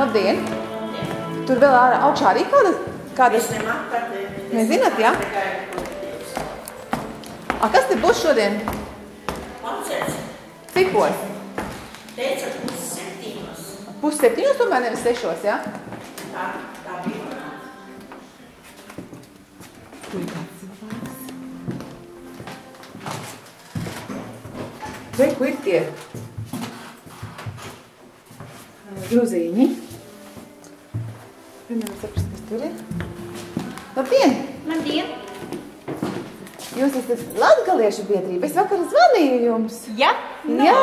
Labdien! Tur vēl ārā augšā arī kāda, kādas. Nezināt, jā? a, kas te būs šodien? Koncerts Cikos? teica pus septīnos. Pus septiņos tomēr nevis sešos, jā? Tā, tā bija. Tur ir kāds cilvēks. Re, kur ir tie ā, tur ir. Labdien! Labdien! Jūs esat Latgaliešu biedrība. Es vakar zvanīju jums. Ja? Jā,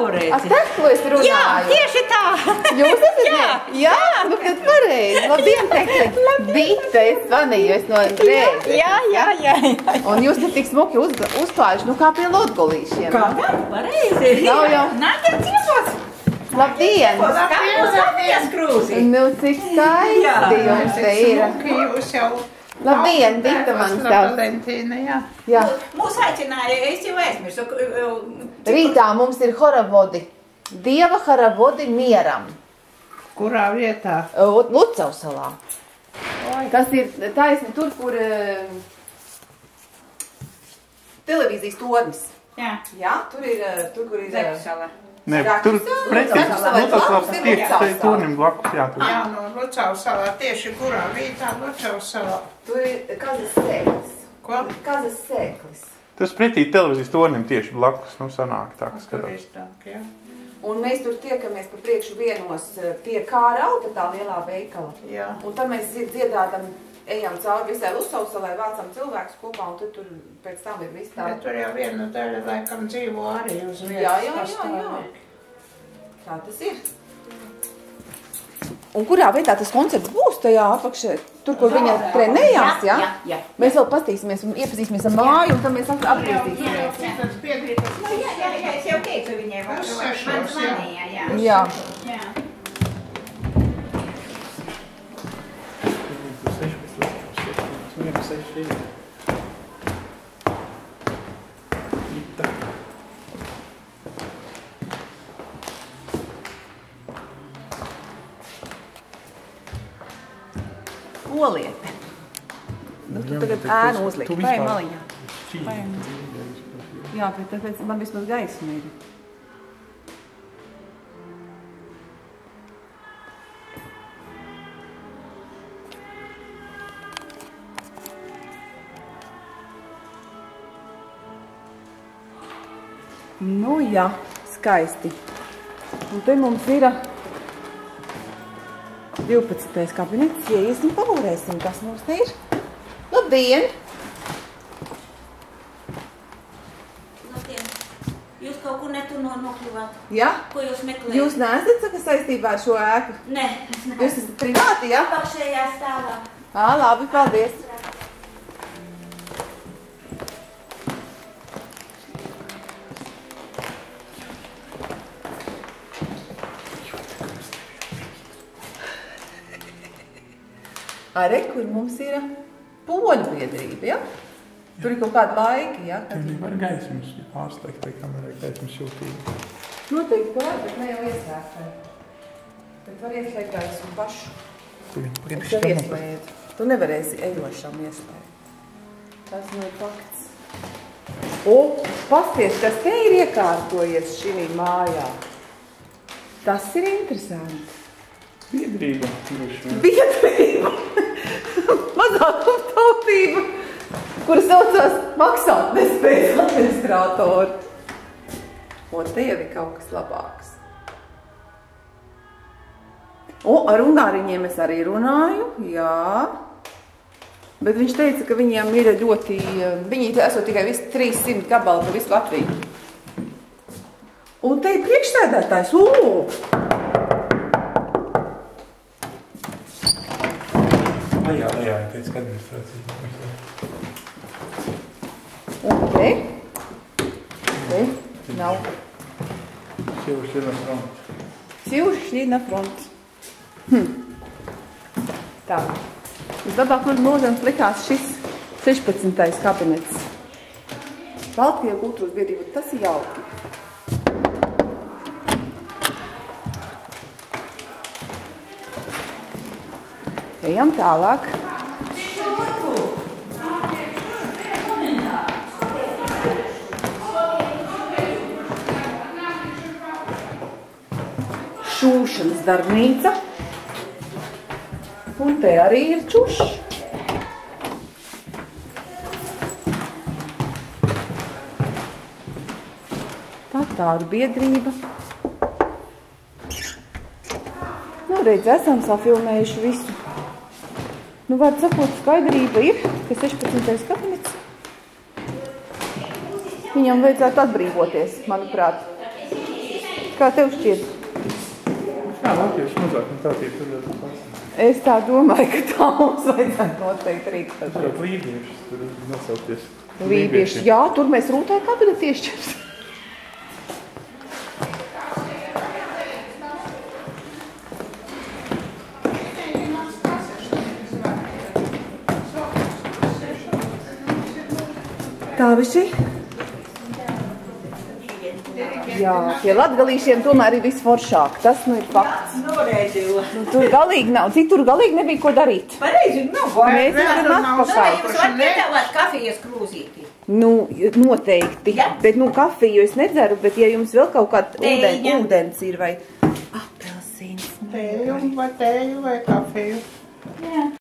nu, ar teklo es runāju. Jā, tieši tā! Jūs esat? Jā. ne? Jā, nu tad pareizi. Labdien, tekli. Vita, es zvanīju, es no Rēzes. Jā, jā, jā. jā. Un jūs te tik smuki uz, uzklājuši, nu kā pie Latgalīšiem. Kā? Pareizi. Nav jau. Nāciet ciemos! Labdien! Latvijas krūzi? Nu, cik skaisti jums te ir. Labdien, Vita man. Valentīna, jā. Jā. Mūs aicināja, es jau aizmirsu. Rītā mums ir horavodi. Dieva horavodi mieram. Kurā vietā? O, Lucavas salā. Tas ir taisni tur, kur eh, televīzijas tornis. Jā, Jā, tur ir, eh, tur, kur ir. eh, Zekusala. Nē, tur salā. nu tas ir tieši tai turnim blakus, jā, tur. Jā, no Lucavas salā, tieši kurā vietā Lucavas salā. Tur ir kazas sēklis. Ko? Kazas sēklis. Tas pretī televīzijas turnim tieši blakus, nu sanāk tā, kas Tur skatās. jā. Un mēs tur tiekamies pa priekšu vienos eh, pie kāra auta tā lielā veikala. Jā. Un tad mēs dzie- dziedātam, ejam cauri visai Lusausalai, vācam cilvēkus kopā, un tad tur pēc tam ir viss tā. Bet tur jau viena daļa laikam dzīvo arī uz vietas. Jā, jā, jā, jā. Tā tas ir. Un kurā vietā tas koncerts būs tajā apakšē? Tur, kur viņa trenējās, jā? Jā, jā. Mēs vēl paskatīsimies un iepazīsimies ar māju, un tad mēs Jā, jā, piedrītas. Nu, jā, jā, jā, es jau teicu viņai, man sešos, jā. jā. Jā. Jā. Oliete. Nu, tu tagad ēnu uzlikt. Vai maliņā. Jā, bet tāpēc man vismaz gaisma ir. Nu jā, skaisti. Un te mums ir 12. kabinets. Ieiesim, pavūrēsim, kas mums te ir. Labdien! Labdien. Jūs kaut kur netur no nokļuvāt. Jā, Ko jūs meklējat? jūs neesat saka, saistībā ar šo ēku? Nē, es Jūs neesmu. esat privāti, jā? Apakšējā stāvā. Ā, labi, paldies. Arī, kur mums ir poļu biedrība, ja? Tur ir kaut kāda laika, ja? Tur nevar gaismas pārslēgt, tai kamerai gaismas jūtīgi. Noteikti var, bet ne jau ieslēgtai. Bet var ieslēgt gaismu pašu. Es tev tam ieslēdzu. Tu nevarēsi ejošam ieslēgt. Tas nav fakts. O, pasties, kas te ir iekārtojies šī mājā. Tas ir interesanti. biedrība. Biedrība, mazākuma tautība, kuras saucās maksāt nespējas administratori. Un te jau ir kaut kas labāks. O, ar ungāriņiem es arī runāju, jā. Bet viņš teica, ka viņiem ir ļoti, viņi esot tikai visi 300 gabali pa visu Latviju. Un te ir priekšsēdētājs, ū! Lejā, lejā, ir teica, ka administrācija. Un te? Te nav. Sievieši ir no frontes. Силушли на фронт. Hm. Tā. Vislabāk man mūžams likās šis 16. kabinets. Baltija kultūras biedrība, tas ir jauki. Ejam tālāk. Šūšanas darbnīca. Un te arī ir čušs. Tā tāda biedrība. Nu, redz, esam safilmējuši visu. Nu, var sakot, skaidrība ir, ka 16. kabinets. Viņam vajadzētu atbrīvoties, manuprāt. Kā tev šķiet? Jā, latvieši mazāk un tā tie tur. Es tā domāju, ka tā mums vajadzētu noteikti rīkoties. Tur lībiešus tur nosaukties. Lībieši, jā, tur mēs rūtē kabinetu iešķirs. Tā visi? Jā, pie latgalīšiem tomēr ir visforšāk. Tas nu ir fakts. Nu, tur galīgi nav. Cik tur galīgi nebija ko darīt. pareizi, nu, ko. Mēs esam atpakaļ. jūs varat piedāvāt kafijas krūzīti. Nu, noteikti. Ja? Bet, nu, kafiju es nedzeru, bet, ja jums vēl kaut kāda ūden, Tēja. ūdens ir vai apelsīns. Tēju vai tēju vai kafiju. Jā.